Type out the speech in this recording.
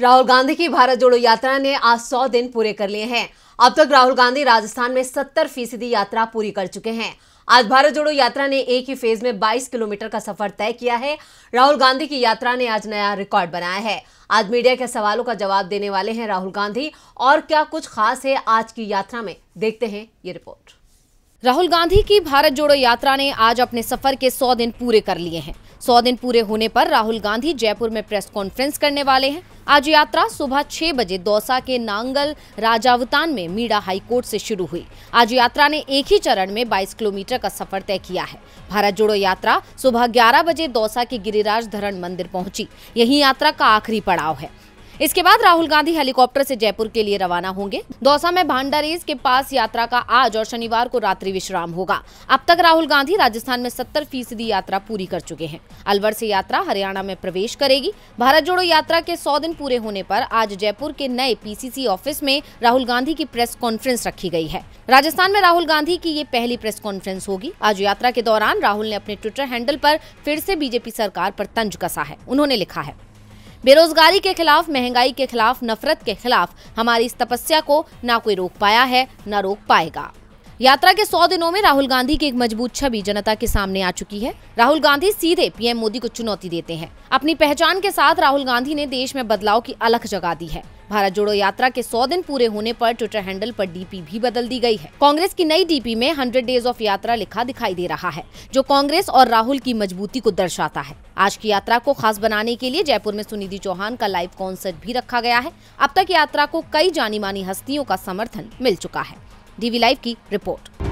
राहुल गांधी की भारत जोड़ो यात्रा ने आज सौ दिन पूरे कर लिए हैं। अब तक राहुल गांधी राजस्थान में 70 फ़ीसदी यात्रा पूरी कर चुके हैं। आज भारत जोड़ो यात्रा ने एक ही फ़ेज़ में 22 किलोमीटर का सफ़र तय किया है। राहुल गांधी की यात्रा ने आज नया रिकॉर्ड बनाया है। आज मीडिया के सवालों का जवाब देने वाले हैं राहुल गांधी। और क्या कुछ खास है आज की यात्रा में? देखते हैं ये रिपोर्ट। राहुल गांधी की भारत जोड़ो यात्रा ने आज अपने सफ़र के सौ दिन पूरे कर लिए हैं। सौ दिन पूरे होने पर राहुल गांधी जयपुर में प्रेस कॉन्फ्रेंस करने वाले हैं। आज यात्रा सुबह छह बजे दौसा के नांगल राजावतान में मीड़ा हाईकोर्ट से शुरू हुई। आज यात्रा ने एक ही चरण में 22 किलोमीटर का सफ़र तय किया है। भारत जोड़ो यात्रा सुबह 11 बजे दौसा के गिरिराज धरण मंदिर पहुँची। यही यात्रा का आखिरी पड़ाव है। इसके बाद राहुल गांधी हेलीकॉप्टर से जयपुर के लिए रवाना होंगे। दौसा में भांडारेज के पास यात्रा का आज और शनिवार को रात्रि विश्राम होगा। अब तक राहुल गांधी राजस्थान में सत्तर फ़ीसदी यात्रा पूरी कर चुके हैं। अलवर से यात्रा हरियाणा में प्रवेश करेगी। भारत जोड़ो यात्रा के सौ दिन पूरे होने पर आज जयपुर के नए पीसीसी ऑफ़िस में राहुल गांधी की प्रेस कॉन्फ्रेंस रखी गई है। राजस्थान में राहुल गांधी की ये पहली प्रेस कॉन्फ्रेंस होगी। आज यात्रा के दौरान राहुल ने अपने ट्विटर हैंडल पर फिर से बीजेपी सरकार पर तंज कसा है। उन्होंने लिखा है बेरोजगारी के खिलाफ, महँगाई के खिलाफ, नफरत के खिलाफ हमारी इस तपस्या को ना कोई रोक पाया है, ना रोक पाएगा। यात्रा के 100 दिनों में राहुल गांधी की एक मज़बूत छवि जनता के सामने आ चुकी है। राहुल गांधी सीधे पीएम मोदी को चुनौती देते हैं। अपनी पहचान के साथ राहुल गांधी ने देश में बदलाव की अलख जगा दी है। भारत जोड़ो यात्रा के 100 दिन पूरे होने पर ट्विटर हैंडल पर डीपी भी बदल दी गई है। कांग्रेस की नई डीपी में 100 डेज़ ऑफ़ यात्रा लिखा दिखाई दे रहा है, जो कांग्रेस और राहुल की मजबूती को दर्शाता है। आज की यात्रा को खास बनाने के लिए जयपुर में सुनिधि चौहान का लाइव कॉन्सर्ट भी रखा गया है। अब तक यात्रा को कई जानी मानी हस्तियों का समर्थन मिल चुका है। डीवी लाइव की रिपोर्ट।